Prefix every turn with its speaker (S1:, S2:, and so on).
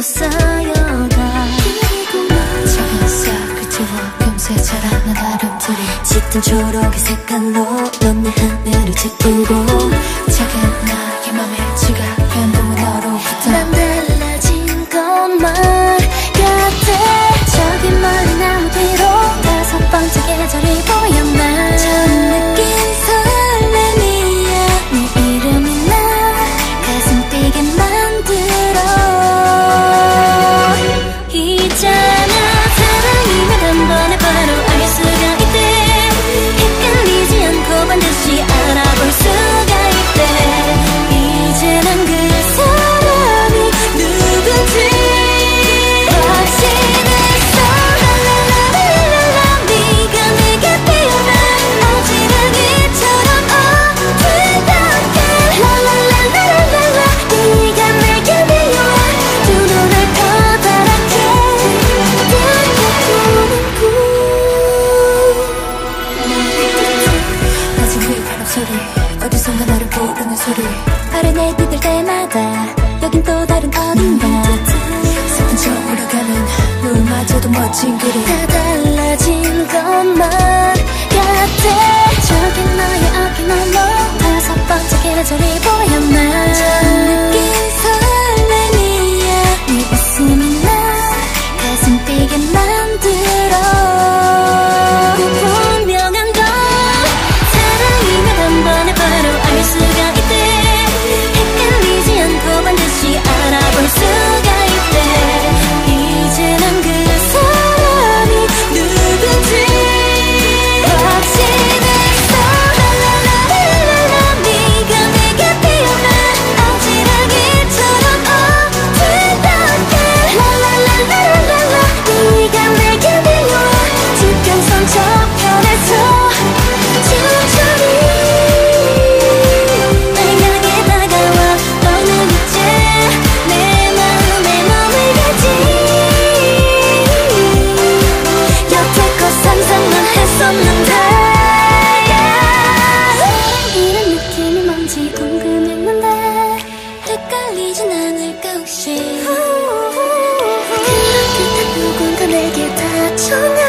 S1: 쌓여가
S2: 작은 싹을 채워 금세 자라는 아름들이
S1: 짙은 초록의 색깔로 넌 내 하늘을 채우고
S2: 작은 나의 맘에 지각 소리 어디선가 나를 부르는 소리
S1: 다른 애들 들 때마다 여긴 또 다른 어딘가 슬픈
S2: 척으로 가는 눈마저도 멋진 그림
S1: 다 달라진 것만 보이진 않을까 혹시? 그렇게 다 누군가 내게 다정한